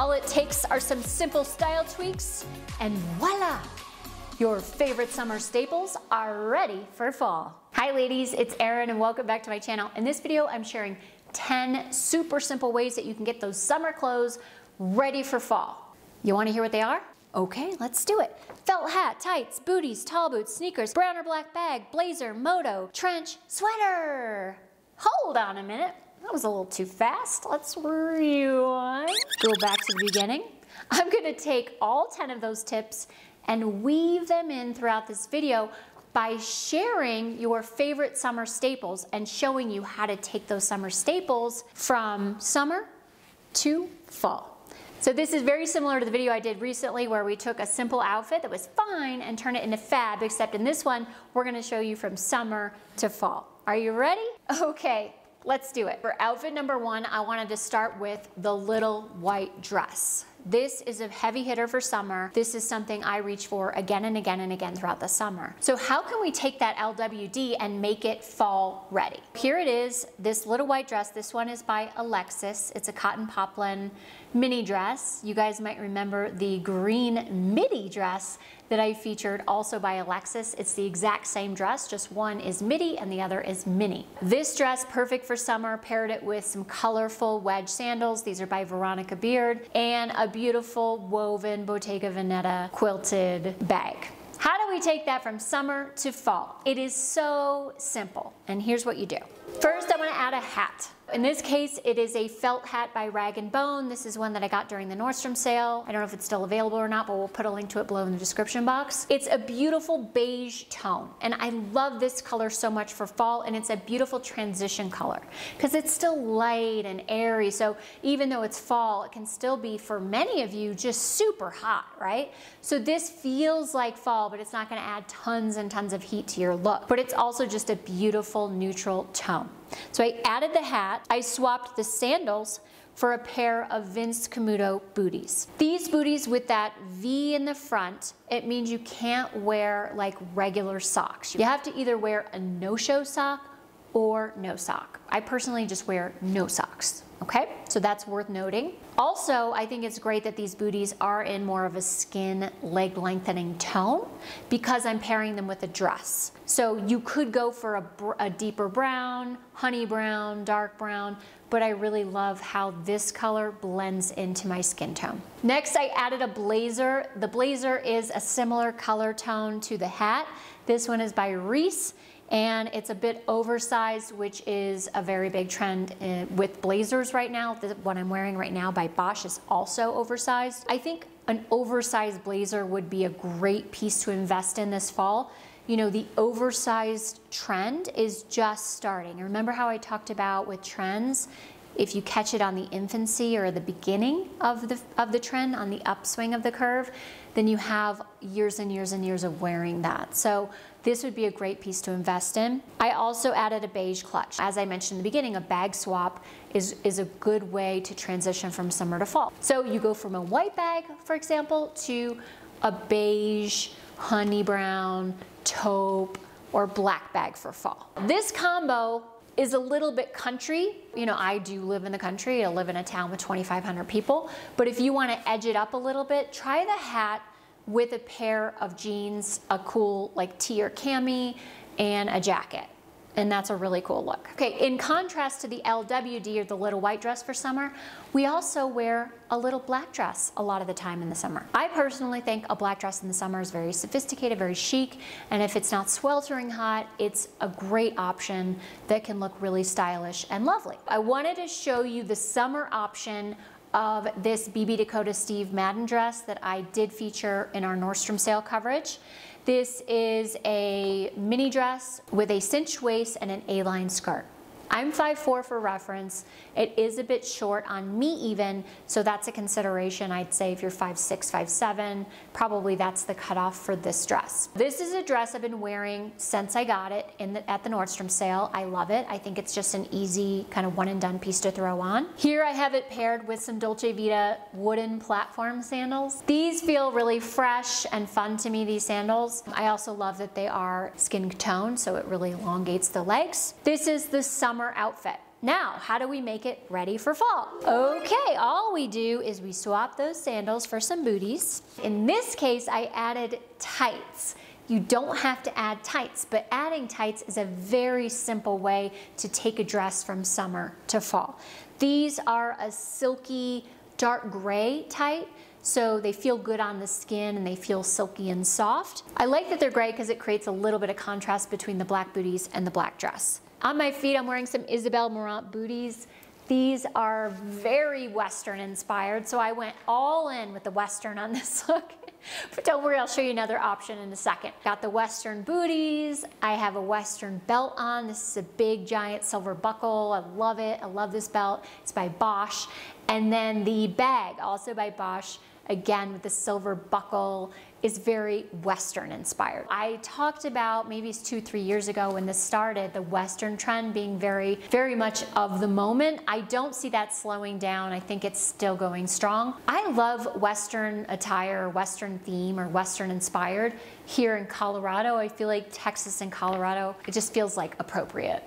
All it takes are some simple style tweaks and voila! Your favorite summer staples are ready for fall. Hi ladies, it's Erin and welcome back to my channel. In this video, I'm sharing 10 super simple ways that you can get those summer clothes ready for fall. You wanna hear what they are? Okay, let's do it. Felt hat, tights, booties, tall boots, sneakers, brown or black bag, blazer, moto, trench, sweater. Hold on a minute. That was a little too fast. Let's rewind. Go back to the beginning. I'm gonna take all 10 of those tips and weave them in throughout this video by sharing your favorite summer staples and showing you how to take those summer staples from summer to fall. So this is very similar to the video I did recently where we took a simple outfit that was fine and turned it into fab, except in this one, we're gonna show you from summer to fall. Are you ready? Okay, Let's do it. For outfit number one, I wanted to start with the little white dress. This is a heavy hitter for summer. This is something I reach for again and again and again throughout the summer. So how can we take that LWD and make it fall ready? Here it is, this little white dress. This one is by Alexis. It's a cotton poplin mini dress. You guys might remember the green midi dress that I featured also by Alexis. It's the exact same dress, just one is midi and the other is mini. This dress, perfect for summer, paired it with some colorful wedge sandals. These are by Veronica Beard and a beautiful woven Bottega Veneta quilted bag. How do we take that from summer to fall? It is so simple. And here's what you do. First, I wanna add a hat. In this case, it is a felt hat by Rag & Bone. This is one that I got during the Nordstrom sale. I don't know if it's still available or not, but we'll put a link to it below in the description box. It's a beautiful beige tone, and I love this color so much for fall, and it's a beautiful transition color because it's still light and airy, so even though it's fall, it can still be, for many of you, just super hot, right? So this feels like fall, but it's not gonna add tons and tons of heat to your look, but it's also just a beautiful neutral tone. So I added the hat, I swapped the sandals for a pair of Vince Camuto booties. These booties with that V in the front, it means you can't wear like regular socks. You have to either wear a no-show sock or no sock. I personally just wear no socks okay? So that's worth noting. Also, I think it's great that these booties are in more of a skin leg lengthening tone because I'm pairing them with a dress. So you could go for a, a deeper brown, honey brown, dark brown, but I really love how this color blends into my skin tone. Next, I added a blazer. The blazer is a similar color tone to the hat. This one is by Reiss and it's a bit oversized, which is a very big trend in, with blazers right now. The one I'm wearing right now by ba&sh is also oversized. I think an oversized blazer would be a great piece to invest in this fall. You know, the oversized trend is just starting. Remember how I talked about with trends, if you catch it on the infancy or the beginning of the, of the trend, on the upswing of the curve, then you have years and years and years of wearing that. So this would be a great piece to invest in. I also added a beige clutch. As I mentioned in the beginning, a bag swap is, is a good way to transition from summer to fall. So you go from a white bag, for example, to a beige, honey brown, taupe, or black bag for fall. This combo is a little bit country. You know, I do live in the country. I live in a town with 2,500 people. But if you want to edge it up a little bit, try the hat with a pair of jeans, a cool like tee or cami, and a jacket. And that's a really cool look. Okay, in contrast to the LWD or the little white dress for summer, we also wear a little black dress a lot of the time in the summer. I personally think a black dress in the summer is very sophisticated, very chic, and if it's not sweltering hot, it's a great option that can look really stylish and lovely. I wanted to show you the summer option of this BB Dakota Steve Madden dress that I did feature in our Nordstrom sale coverage. This is a mini dress with a cinch waist and an A-line skirt. I'm 5'4 for reference. It is a bit short on me even, so that's a consideration. I'd say if you're 5'6, 5'7, probably that's the cutoff for this dress. This is a dress I've been wearing since I got it in the, at the Nordstrom sale. I love it. I think it's just an easy kind of one and done piece to throw on. Here I have it paired with some Dolce Vita wooden platform sandals. These feel really fresh and fun to me, these sandals. I also love that they are skin tone, so it really elongates the legs. This is the summer summer outfit. Now, how do we make it ready for fall? Okay, all we do is we swap those sandals for some booties. In this case, I added tights. You don't have to add tights, but adding tights is a very simple way to take a dress from summer to fall. These are a silky dark gray tight, so they feel good on the skin and they feel silky and soft. I like that they're gray because it creates a little bit of contrast between the black booties and the black dress. On my feet, I'm wearing some Isabel Marant booties. These are very Western inspired, so I went all in with the Western on this look. but don't worry, I'll show you another option in a second. Got the Western booties. I have a Western belt on. This is a big giant silver buckle. I love it. I love this belt. It's by ba&sh. And then the bag, also by ba&sh, again with the silver buckle is very Western inspired. I talked about maybe it's two, three years ago when this started, the Western trend being very, very much of the moment. I don't see that slowing down. I think it's still going strong. I love Western attire, Western theme, or Western inspired. Here in Colorado, I feel like Texas and Colorado, it just feels like appropriate.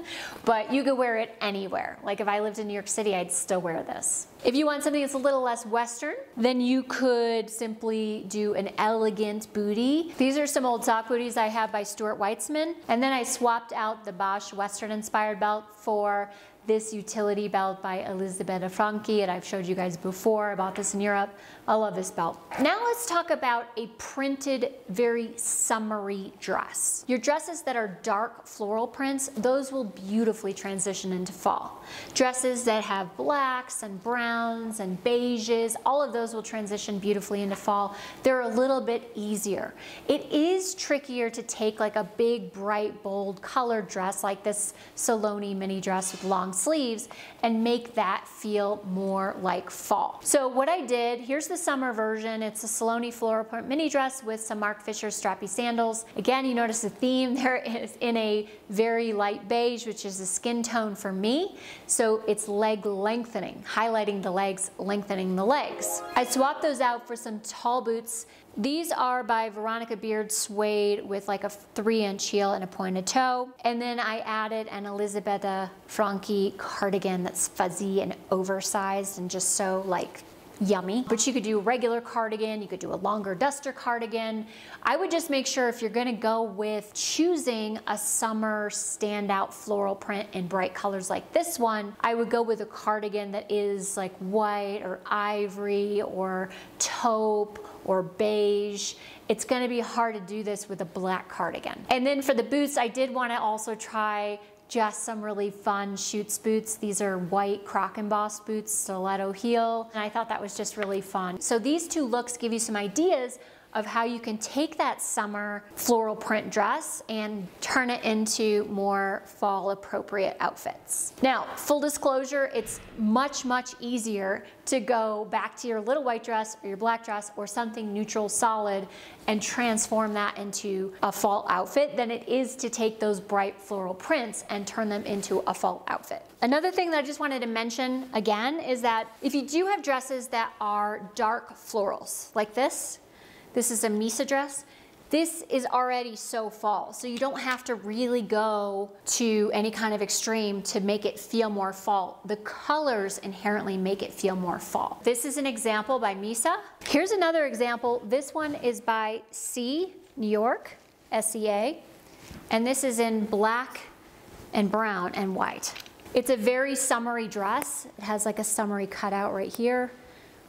but you could wear it anywhere. Like if I lived in New York City, I'd still wear this. If you want something that's a little less Western, then you could simply do an elegant booty. These are some old sock booties I have by Stuart Weitzman. And then I swapped out the ba&sh Western inspired belt for this utility belt by Elisabetta Franchi, and I've showed you guys before about this in Europe. I love this belt. Now let's talk about a printed, very summery dress. Your dresses that are dark floral prints, those will beautifully transition into fall. Dresses that have blacks and browns and beiges, all of those will transition beautifully into fall. They're a little bit easier. It is trickier to take like a big, bright, bold colored dress like this Saloni mini dress with long sleeves and make that feel more like fall. So what I did, here's the summer version. It's a Saloni floral print mini dress with some Marc Fisher strappy sandals. Again, you notice the theme there is in a very light beige, which is a skin tone for me. So it's leg lengthening, highlighting the legs, lengthening the legs. I swapped those out for some tall boots these are by Veronica Beard suede with like a three inch heel and a pointed toe. And then I added an Elisabetta Franchi cardigan that's fuzzy and oversized and just so like yummy. But you could do a regular cardigan, you could do a longer duster cardigan. I would just make sure if you're gonna go with choosing a summer standout floral print in bright colors like this one, I would go with a cardigan that is like white or ivory or taupe or beige. It's gonna be hard to do this with a black cardigan. And then for the boots, I did wanna also try just some really fun Schutz boots. These are white Croc Boss boots, stiletto heel, and I thought that was just really fun. So these two looks give you some ideas of how you can take that summer floral print dress and turn it into more fall appropriate outfits. Now, full disclosure, it's much, much easier to go back to your little white dress or your black dress or something neutral solid and transform that into a fall outfit than it is to take those bright floral prints and turn them into a fall outfit. Another thing that I just wanted to mention again is that if you do have dresses that are dark florals like this, this is a Misa dress. This is already so fall, so you don't have to really go to any kind of extreme to make it feel more fall. The colors inherently make it feel more fall. This is an example by Misa. Here's another example. This one is by C, New York, SEA, and this is in black and brown and white. It's a very summery dress. It has like a summery cutout right here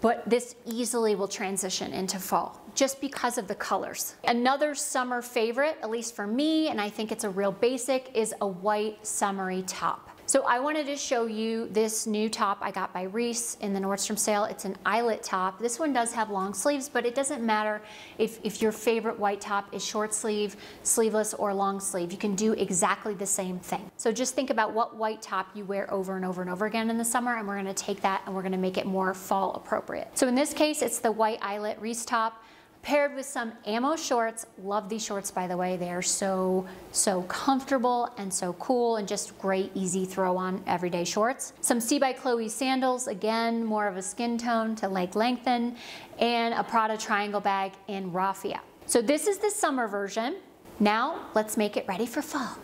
but this easily will transition into fall just because of the colors. Another summer favorite, at least for me, and I think it's a real basic, is a white summery top. So I wanted to show you this new top I got by Reiss in the Nordstrom sale. It's an eyelet top. This one does have long sleeves, but it doesn't matter if, if your favorite white top is short sleeve, sleeveless, or long sleeve. You can do exactly the same thing. So just think about what white top you wear over and over and over again in the summer, and we're gonna take that and we're gonna make it more fall appropriate. So in this case, it's the white eyelet Reiss top paired with some AMO shorts. Love these shorts, by the way. They are so, so comfortable and so cool and just great, easy throw on everyday shorts. Some See by Chloe sandals, again, more of a skin tone to leg lengthen, and a Prada triangle bag in raffia. So this is the summer version. Now let's make it ready for fall.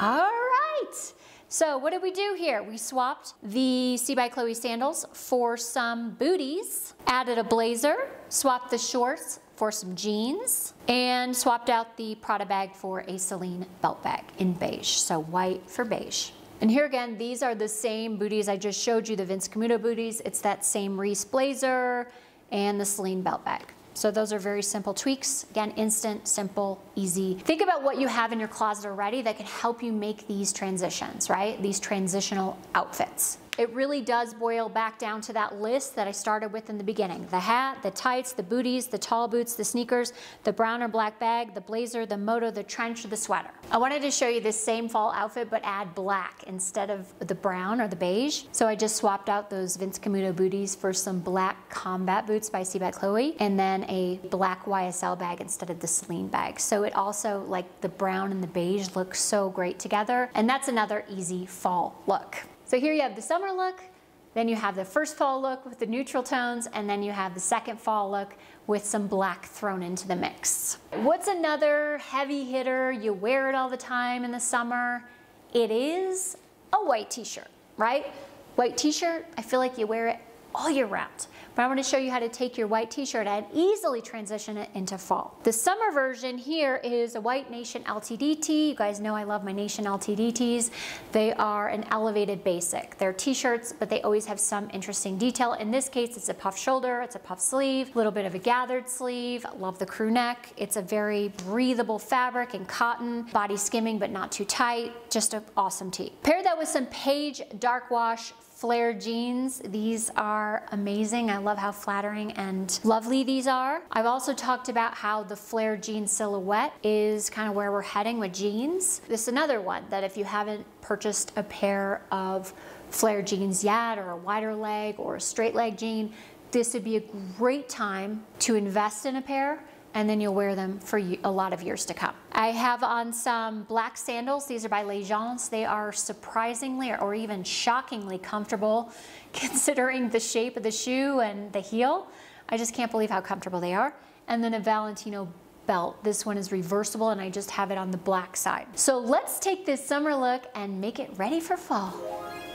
All right. So what did we do here? We swapped the See by Chloe sandals for some booties, added a blazer, swapped the shorts for some jeans, and swapped out the Prada bag for a Celine belt bag in beige. So white for beige. And here again, these are the same booties I just showed you, the Vince Camuto booties. It's that same Reiss blazer and the Celine belt bag. So those are very simple tweaks. Again, instant, simple, easy. Think about what you have in your closet already that can help you make these transitions, right? These transitional outfits. It really does boil back down to that list that I started with in the beginning. The hat, the tights, the booties, the tall boots, the sneakers, the brown or black bag, the blazer, the moto, the trench, the sweater. I wanted to show you this same fall outfit but add black instead of the brown or the beige. So I just swapped out those Vince Camuto booties for some black combat boots by by Chloe and then a black YSL bag instead of the Celine bag. So it also, like the brown and the beige look so great together. And that's another easy fall look. So here you have the summer look, then you have the first fall look with the neutral tones, and then you have the second fall look with some black thrown into the mix. What's another heavy hitter? You wear it all the time in the summer. It is a white t-shirt, right? White t-shirt, I feel like you wear it all year round. But I want to show you how to take your white t-shirt and easily transition it into fall. The summer version here is a white Nation LTD tee. You guys know I love my Nation LTD tees. They are an elevated basic. They're t-shirts, but they always have some interesting detail. In this case, it's a puff shoulder, it's a puff sleeve, a little bit of a gathered sleeve. Love the crew neck. It's a very breathable fabric and cotton, body skimming but not too tight. Just an awesome tee. Pair that with some Paige Dark Wash flare jeans. These are amazing. I love how flattering and lovely these are. I've also talked about how the flare jean silhouette is kind of where we're heading with jeans. This is another one that if you haven't purchased a pair of flare jeans yet or a wider leg or a straight leg jean, this would be a great time to invest in a pair and then you'll wear them for a lot of years to come. I have on some black sandals. These are by Legence. They are surprisingly or even shockingly comfortable considering the shape of the shoe and the heel. I just can't believe how comfortable they are. And then a Valentino belt. This one is reversible and I just have it on the black side. So let's take this summer look and make it ready for fall.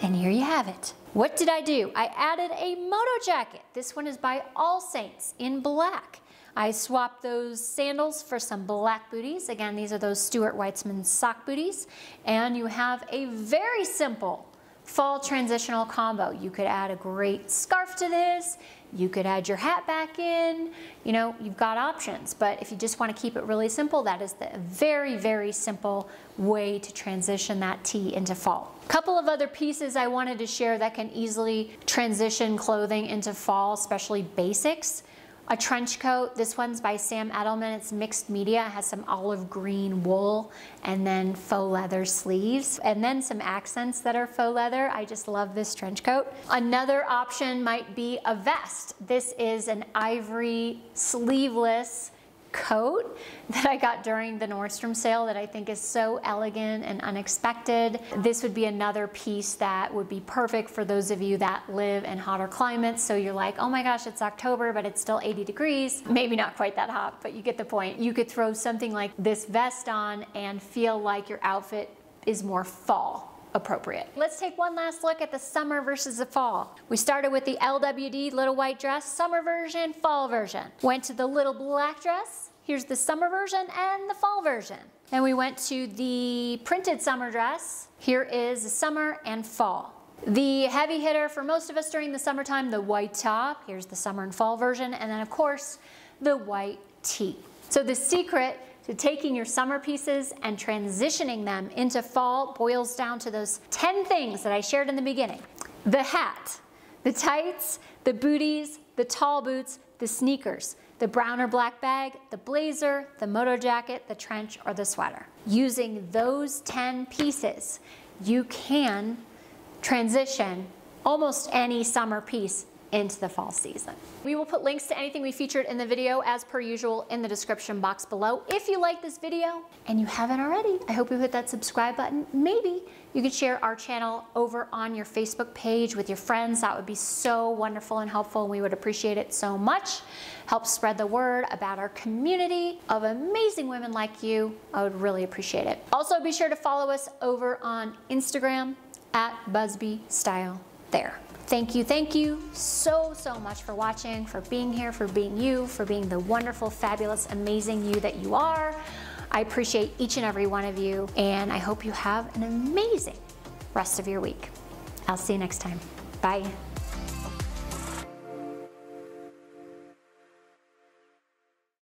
And here you have it. What did I do? I added a moto jacket. This one is by All Saints in black. I swapped those sandals for some black booties. Again, these are those Stuart Weitzman sock booties. And you have a very simple fall transitional combo. You could add a great scarf to this. You could add your hat back in. You know, you've got options. But if you just want to keep it really simple, that is the very, very simple way to transition that tee into fall. A couple of other pieces I wanted to share that can easily transition clothing into fall, especially basics. A trench coat, this one's by Sam Edelman. It's mixed media, it has some olive green wool and then faux leather sleeves and then some accents that are faux leather. I just love this trench coat. Another option might be a vest. This is an ivory sleeveless coat that I got during the Nordstrom sale that I think is so elegant and unexpected. This would be another piece that would be perfect for those of you that live in hotter climates. So you're like, oh my gosh, it's October, but it's still 80 degrees. Maybe not quite that hot, but you get the point. You could throw something like this vest on and feel like your outfit is more fall appropriate. Let's take one last look at the summer versus the fall. We started with the LWD little white dress, summer version, fall version. Went to the little black dress. Here's the summer version and the fall version. Then we went to the printed summer dress. Here is the summer and fall. The heavy hitter for most of us during the summertime, the white top. Here's the summer and fall version. And then of course, the white tee. So the secret to taking your summer pieces and transitioning them into fall boils down to those 10 things that I shared in the beginning. The hat, the tights, the booties, the tall boots, the sneakers, the brown or black bag, the blazer, the moto jacket, the trench, or the sweater. Using those 10 pieces, you can transition almost any summer piece into the fall season. We will put links to anything we featured in the video as per usual in the description box below. If you like this video and you haven't already, I hope you hit that subscribe button. Maybe you could share our channel over on your Facebook page with your friends. That would be so wonderful and helpful. And we would appreciate it so much. Help spread the word about our community of amazing women like you. I would really appreciate it. Also, be sure to follow us over on Instagram, at Busbee Style there. Thank you, thank you so, so much for watching, for being here, for being you, for being the wonderful, fabulous, amazing you that you are. I appreciate each and every one of you, and I hope you have an amazing rest of your week. I'll see you next time. Bye.